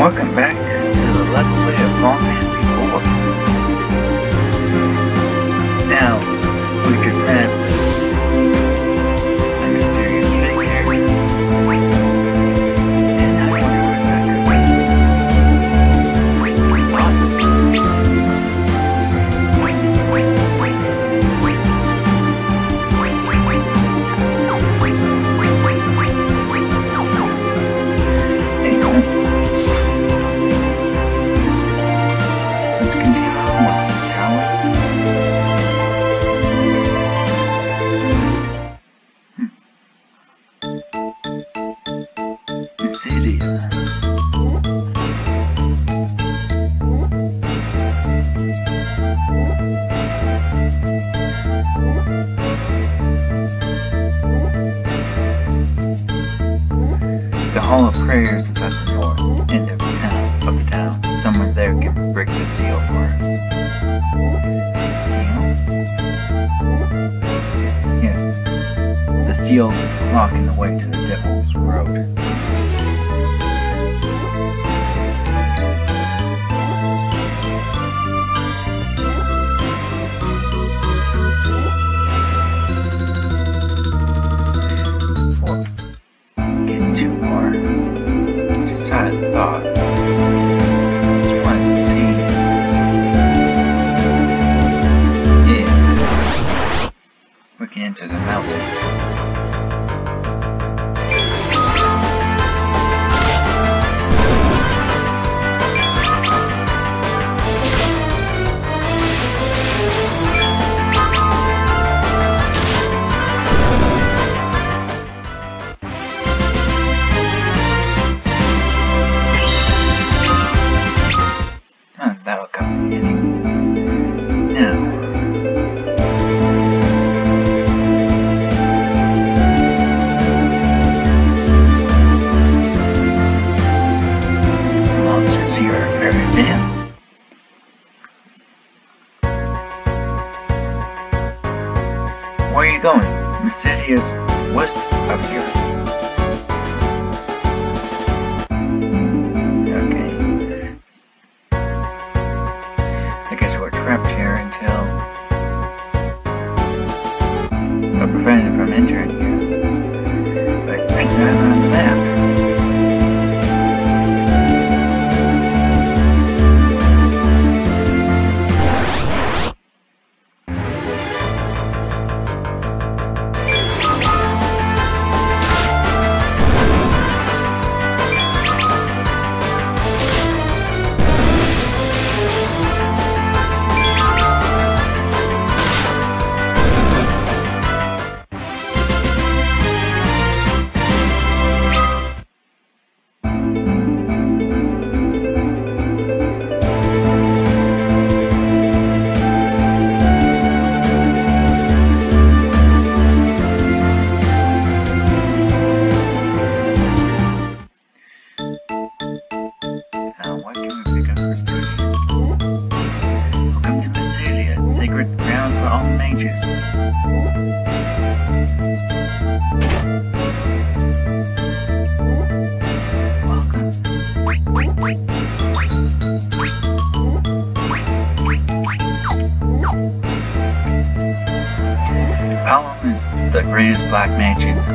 welcome back.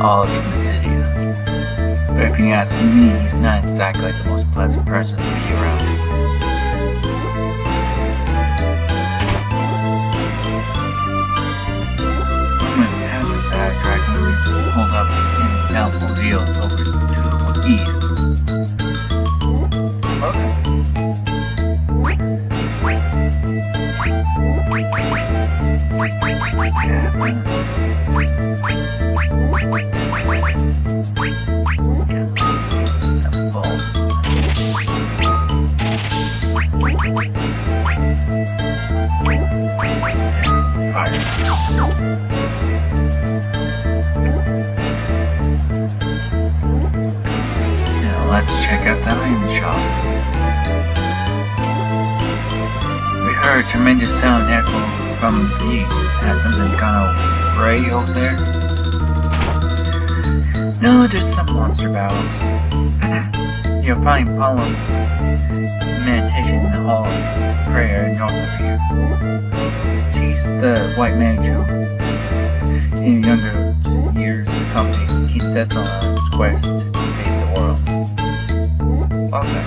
hall in the city. Me, he's not exactly the most pleasant person to be around. in younger mm-hmm. years coming, he sets on his quest to save the world. Mm-hmm. Okay.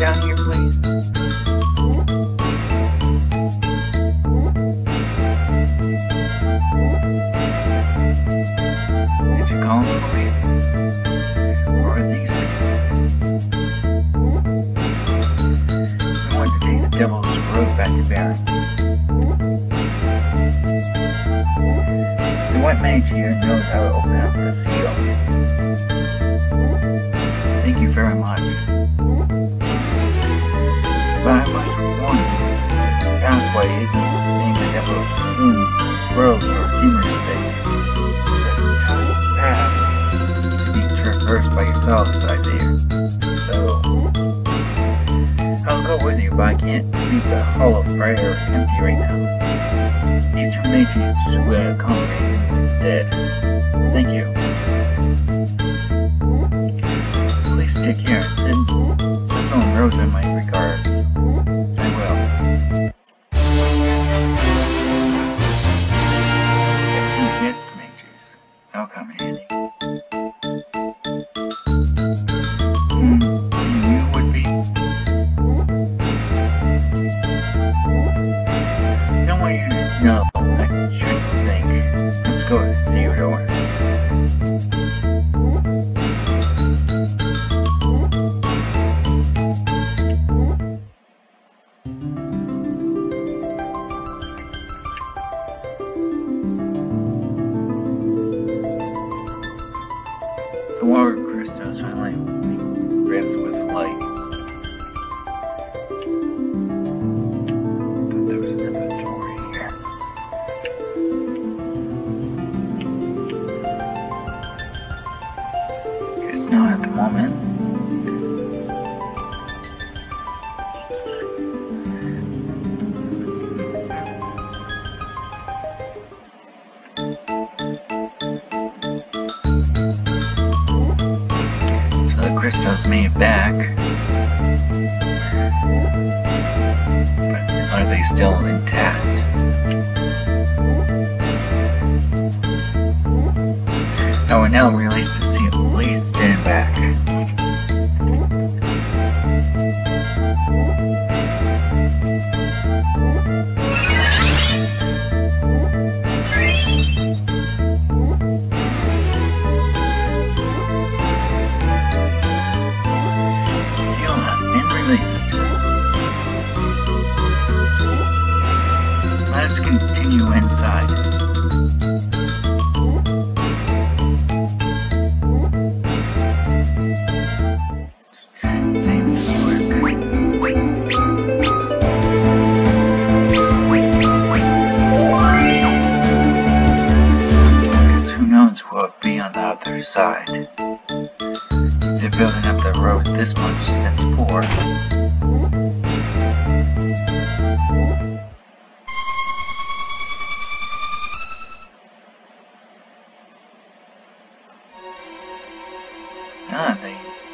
Down here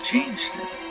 changed.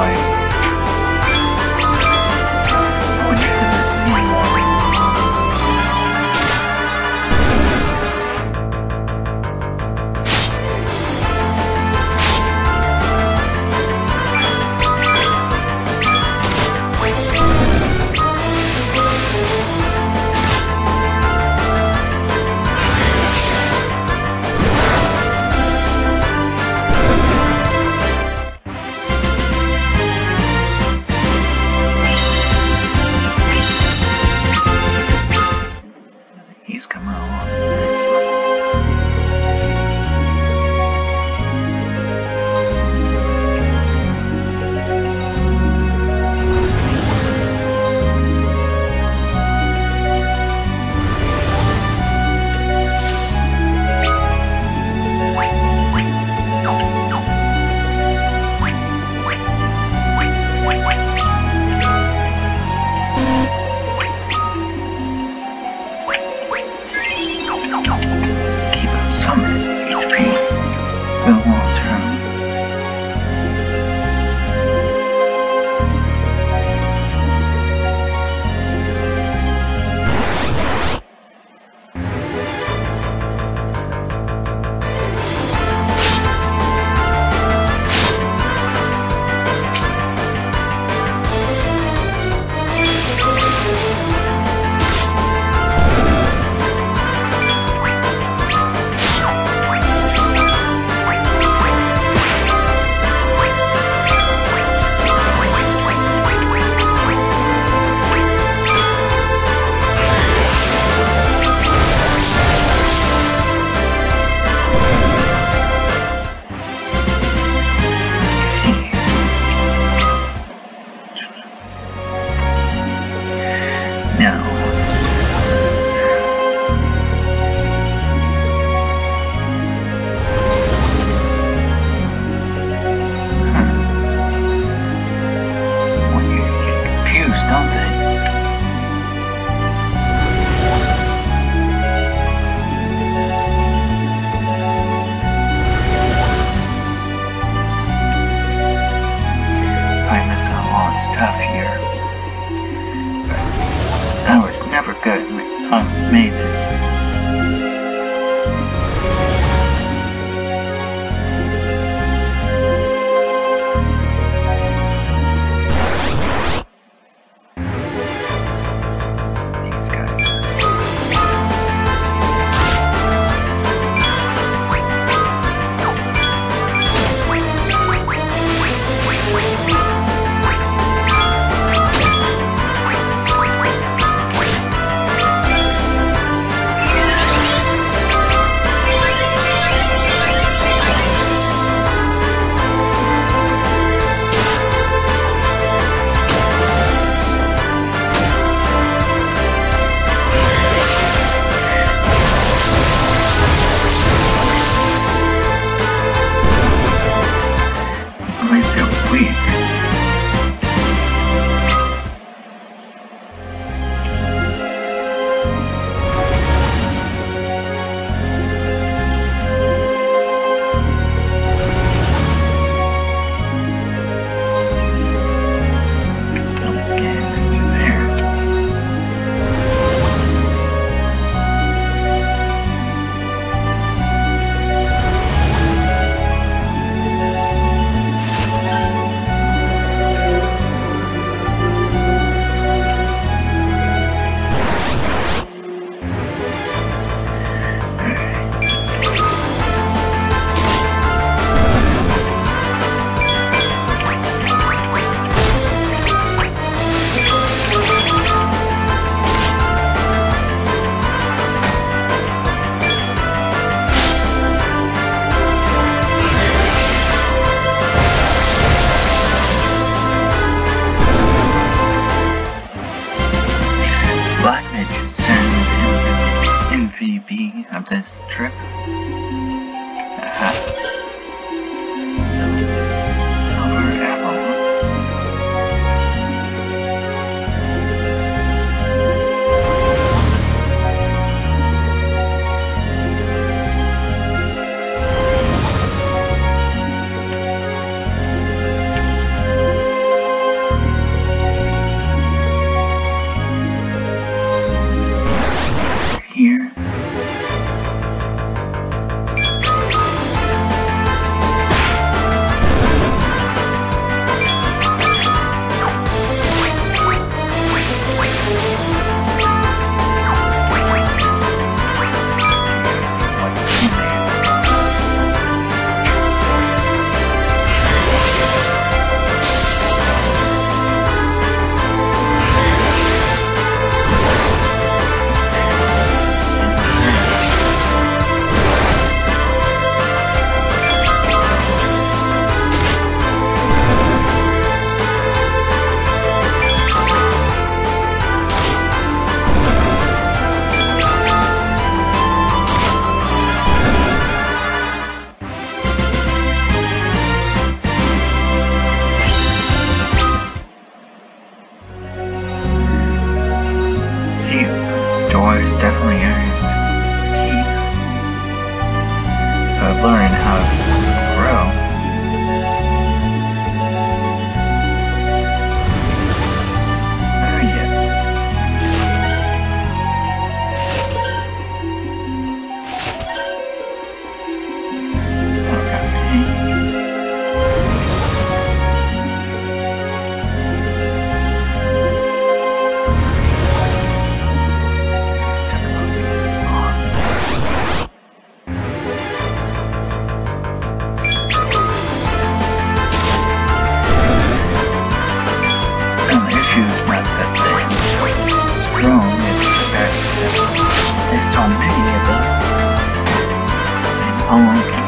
online.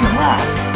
Long can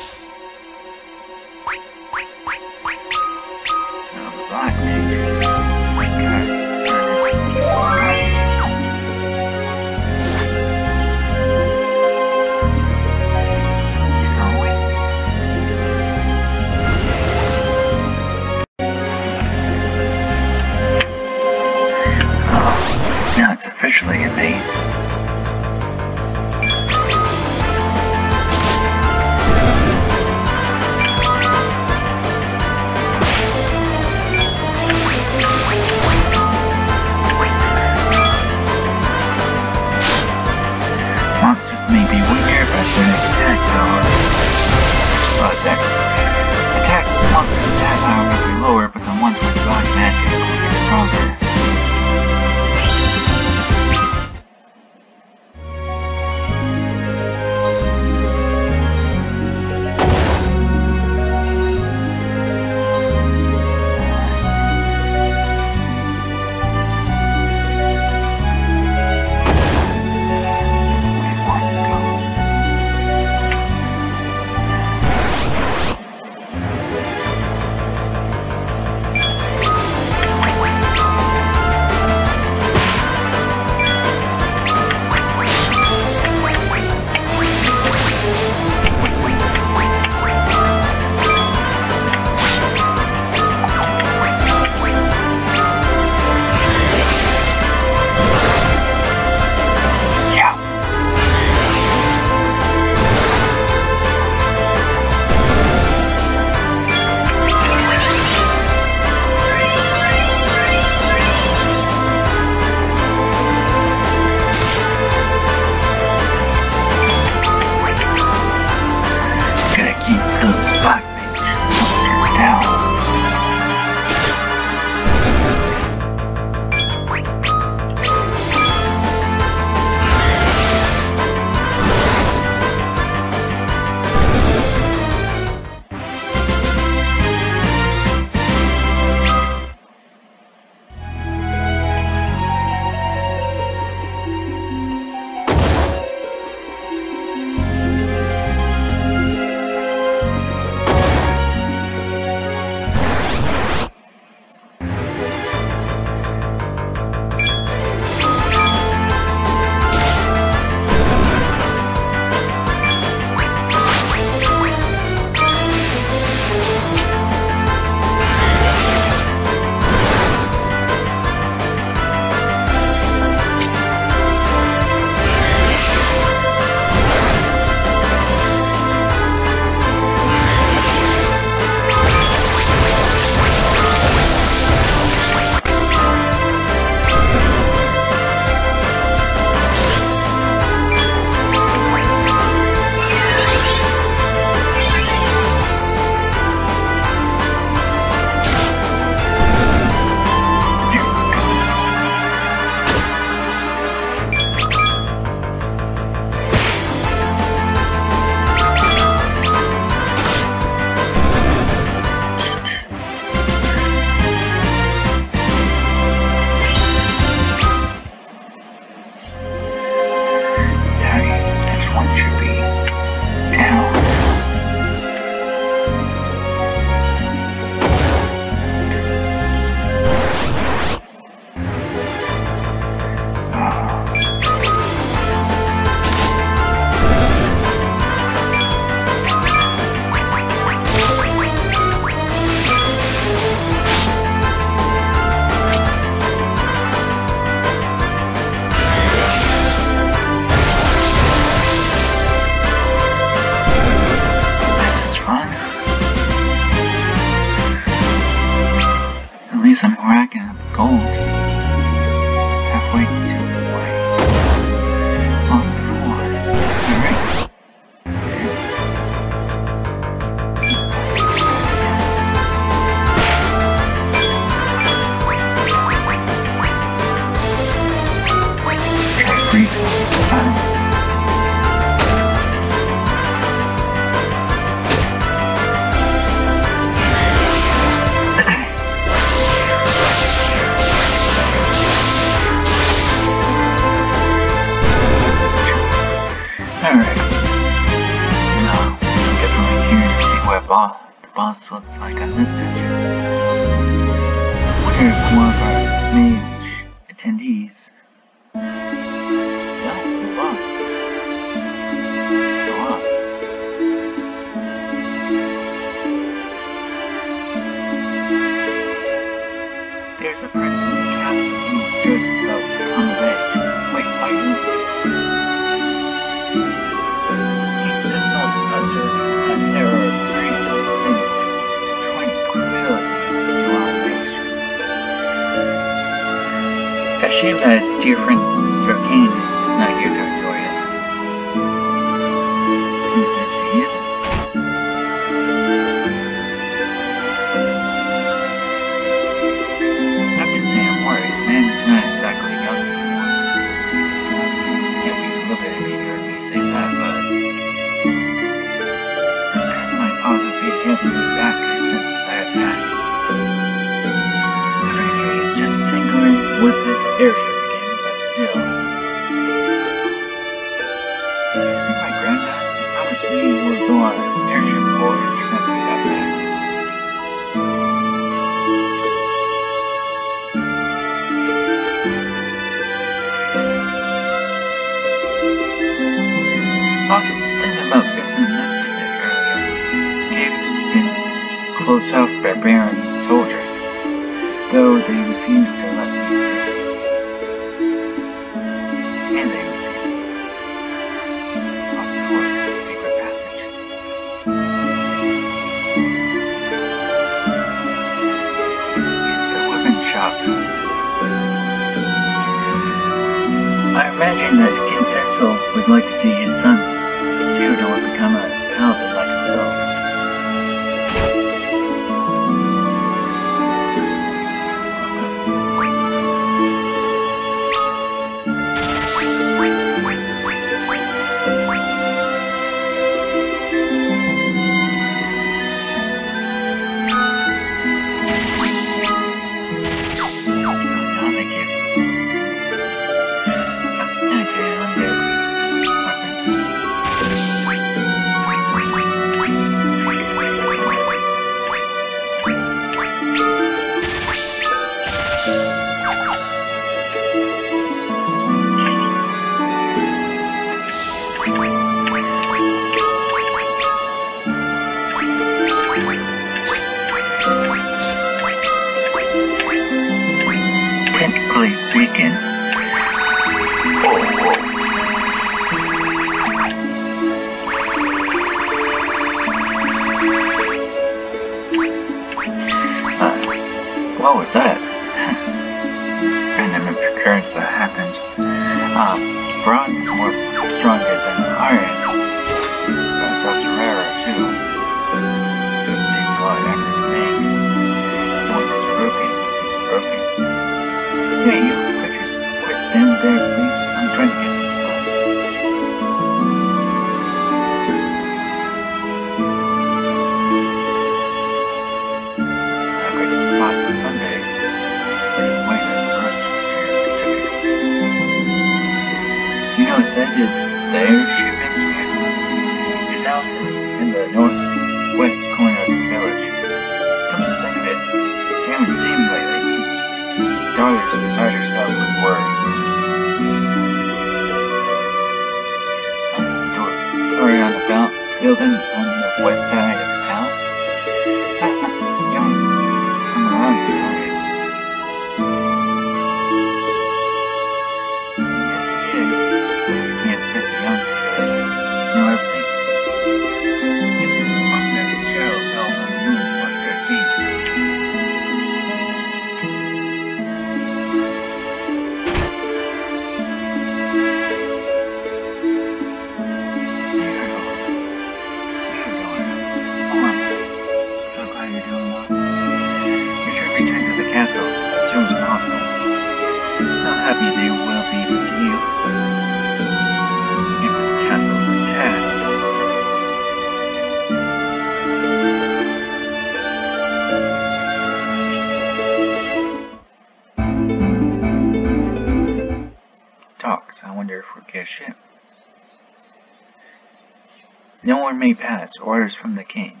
he orders from the king.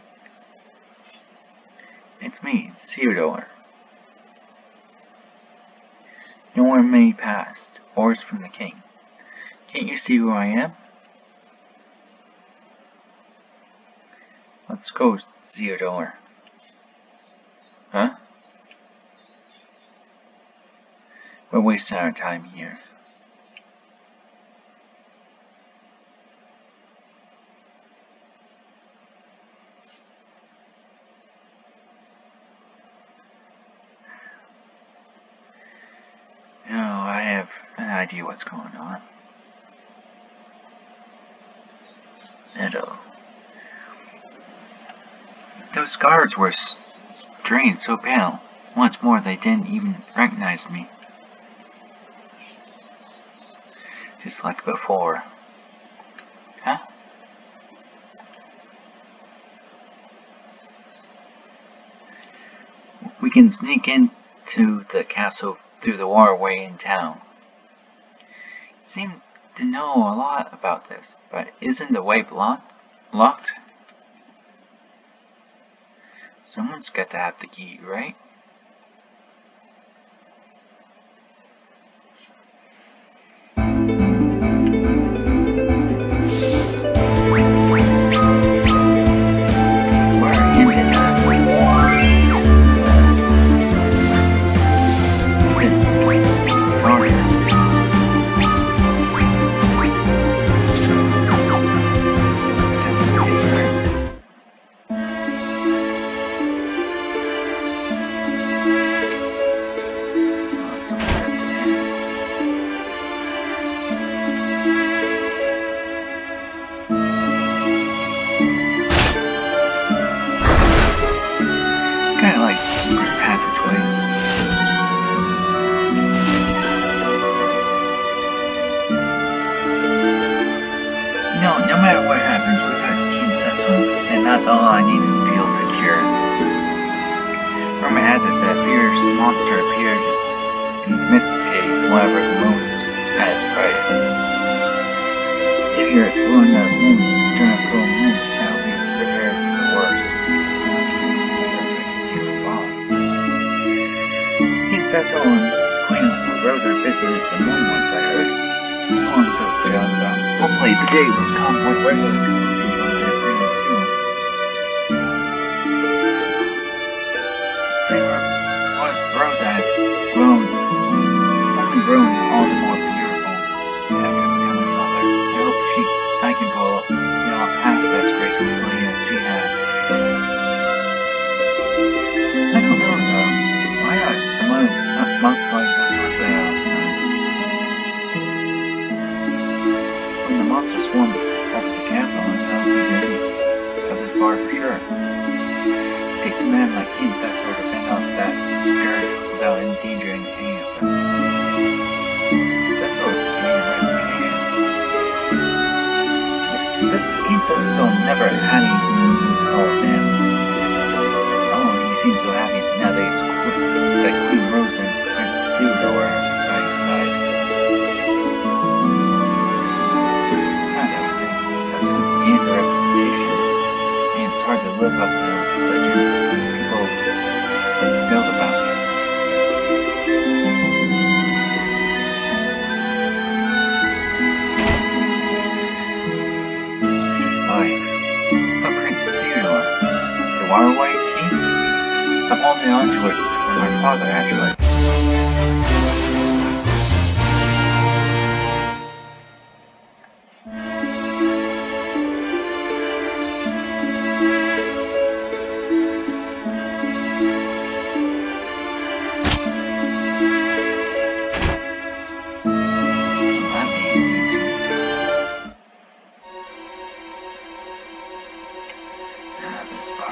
It's me, Ceodore. No one may pass orders from the king. Can't you see who I am? Let's go, Ceodore. Huh? We're wasting our time here. idea what's going on. At all. Uh, those guards were strained so pale. Once more, they didn't even recognize me. Just like before. Huh? We can sneak into the castle through the waterway in town. Seem to know a lot about this, but isn't the way locked? locked? Someone's got to have the key, right?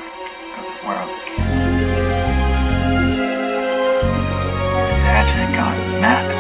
part of the world. It's actually God's map.